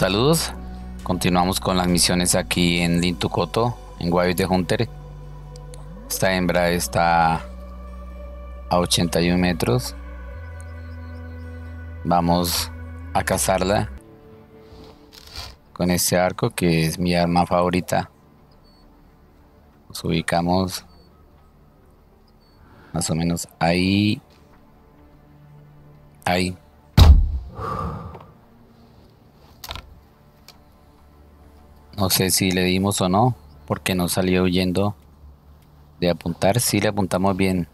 Saludos, continuamos con las misiones aquí en Lintukoto, en Wild de Hunter. Esta hembra está a 81 metros. Vamos a cazarla con este arco que es mi arma favorita. Nos ubicamos más o menos ahí. Ahí. No sé si le dimos o no, porque no salió huyendo de apuntar. Si le apuntamos bien.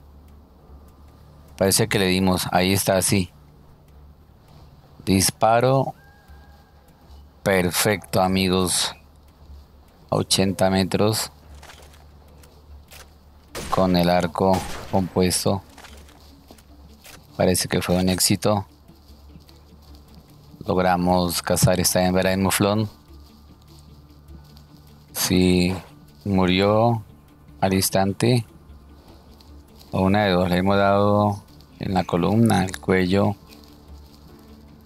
Parece que le dimos. Ahí está así. Disparo. Perfecto, amigos. A 80 metros. Con el arco compuesto. Parece que fue un éxito. Logramos cazar esta hembra de muflón. Si murió al instante, o una de dos, le hemos dado en la columna, el cuello,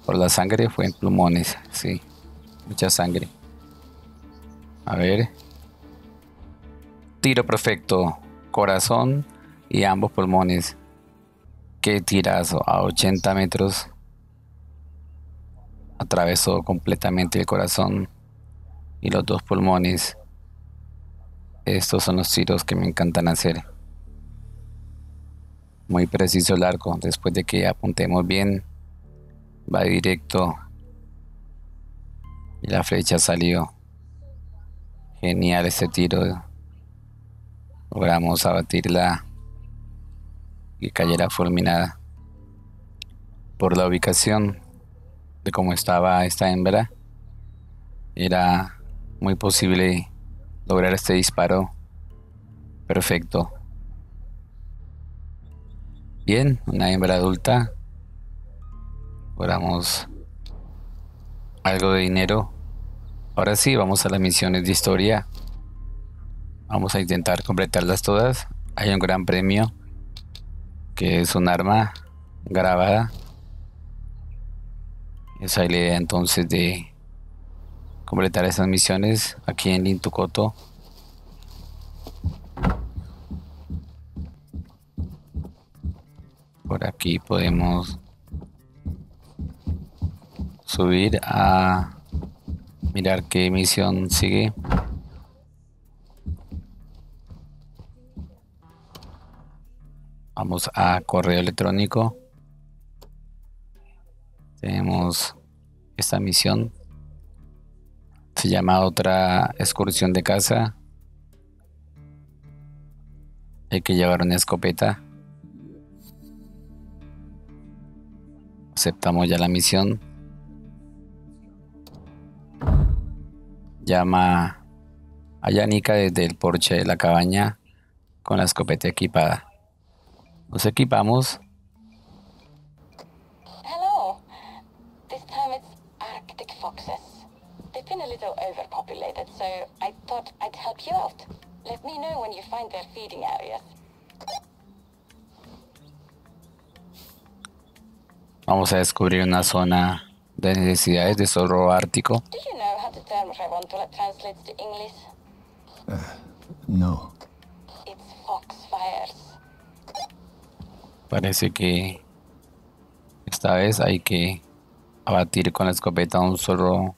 por la sangre, fue en plumones, sí, mucha sangre. A ver. Tiro perfecto, corazón y ambos pulmones. Qué tirazo, a 80 metros. Atravesó completamente el corazón y los dos pulmones. Estos son los tiros que me encantan hacer. Muy preciso el arco. Después de que apuntemos bien, va directo. Y la flecha salió. Genial este tiro. Logramos abatirla y cayera fulminada. Por la ubicación de cómo estaba esta hembra, era muy posible lograr este disparo perfecto. Bien, una hembra adulta. Logramos algo de dinero. Ahora sí, vamos a las misiones de historia. Vamos a intentar completarlas todas. Hay un gran premio que es un arma grabada. Esa es la idea entonces de completar esas misiones aquí en Lintukoto. Por aquí podemos subir a mirar qué misión sigue. Vamos a correo electrónico. Tenemos esta misión se llama otra excursión de casa. Hay que llevar una escopeta. Aceptamos ya la misión. Llama a Yanika desde el porche de la cabaña con la escopeta equipada. Nos equipamos out. Let me know when you find their feeding areas. Vamos a descubrir una zona de necesidades de zorro ártico. Do you know how the term revontula translates to English? Uh, no. It's foxfires. Parece que esta vez hay que abatir con la escopeta a un zorro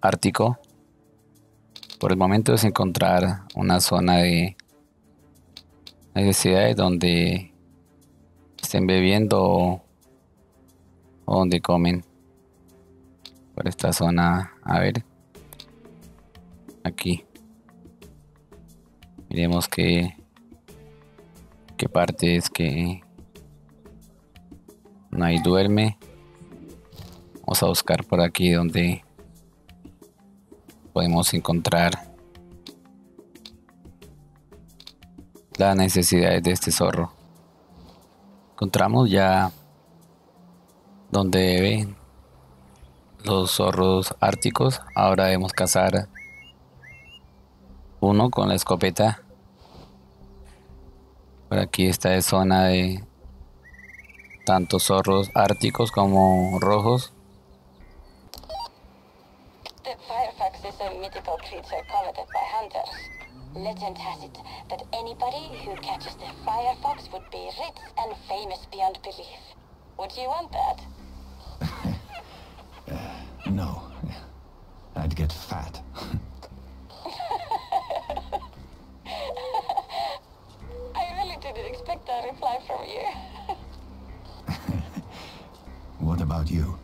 ártico. Por el momento es encontrar una zona de necesidades donde estén bebiendo o, donde comen. Por esta zona, a ver. Aquí. Miremos qué, qué parte es que no hay duerme. Vamos a buscar por aquí donde podemos encontrar las necesidades de este zorro. Encontramos ya donde deben los zorros árticos. Ahora debemos cazar uno con la escopeta. Por aquí está la zona de tanto zorros árticos como rojos. Creature coveted by hunters. Legend has it that anybody who catches the firefox would be rich and famous beyond belief. Would you want that? Uh, no. I'd get fat. I really didn't expect a reply from you. What about you?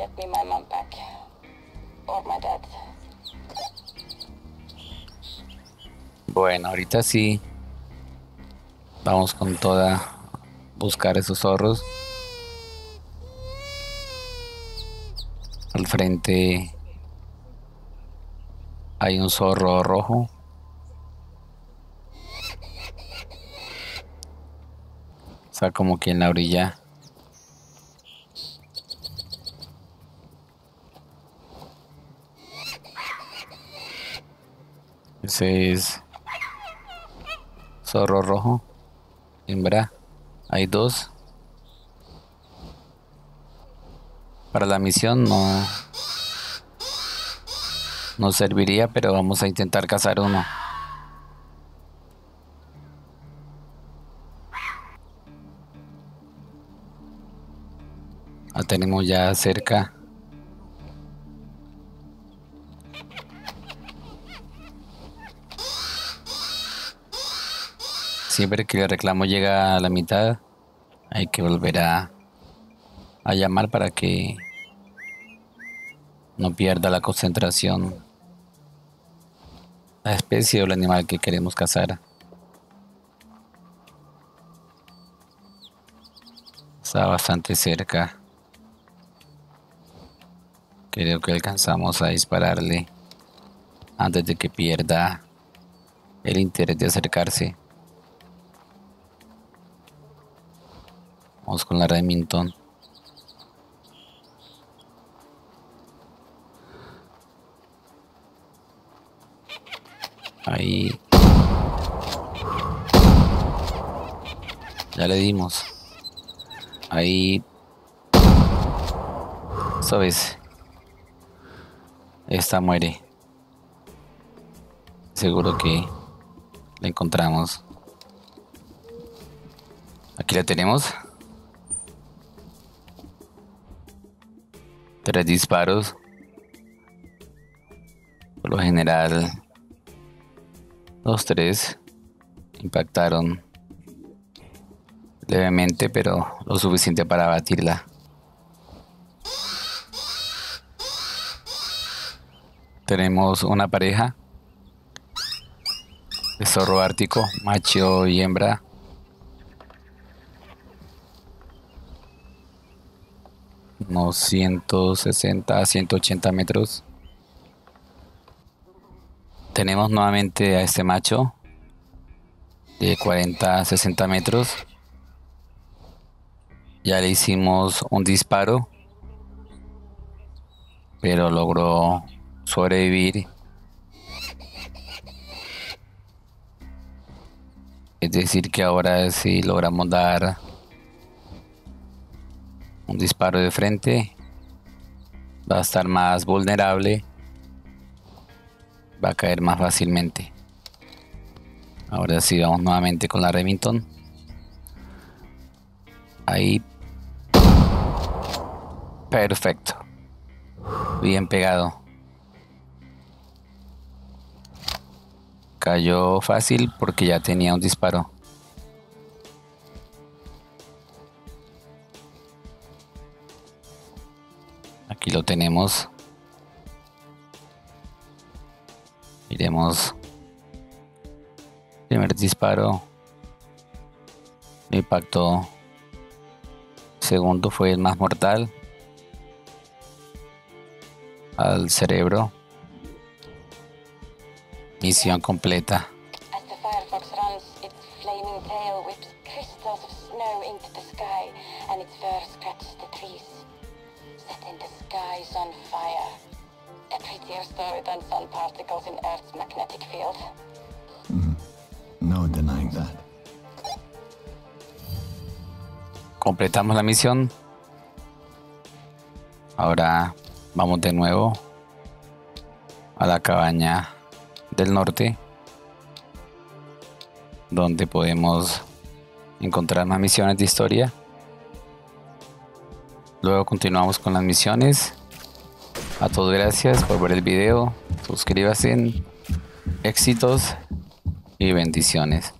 Get me my mom back. Or my dad. Bueno, ahorita sí. Vamos con toda. Buscar esos zorros. Al frente hay un zorro rojo. Está como que en la orilla. Ese es zorro rojo. Hembra. Hay dos. Para la misión no. No serviría, pero vamos a intentar cazar uno. La tenemos ya cerca. Siempre que el reclamo llega a la mitad, hay que volver a, llamar para que no pierda la concentración la especie o el animal que queremos cazar. Está bastante cerca. Creo que alcanzamos a dispararle antes de que pierda el interés de acercarse. Vamos con la Remington. Ahí. Ya le dimos. Ahí. Sabes. Esta muere. Seguro que la encontramos. Aquí la tenemos. Tres disparos. Por lo general, los tres impactaron levemente, pero lo suficiente para abatirla. Tenemos una pareja zorro ártico, macho y hembra. Unos 160 a 180 metros. Tenemos nuevamente a este macho de 40 a 60 metros. Ya le hicimos un disparo, pero logró sobrevivir. Es decir, que ahora si logramos dar un disparo de frente, va a estar más vulnerable, va a caer más fácilmente. Ahora sí, vamos nuevamente con la Remington. Ahí. Perfecto. Bien pegado. Cayó fácil porque ya tenía un disparo. Lo tenemos. Miremos. Primer disparo. Impacto. Segundo fue el más mortal. Al cerebro. Misión completa. Setting the skies on fire. A prettier story than sun particles in Earth's magnetic field. No denying that. Completamos la misión. Ahora Vamos de nuevo a la cabaña del norte, donde podemos encontrar más misiones de historia. Luego continuamos con las misiones. A todos gracias por ver el video. Suscríbase. Éxitos y bendiciones.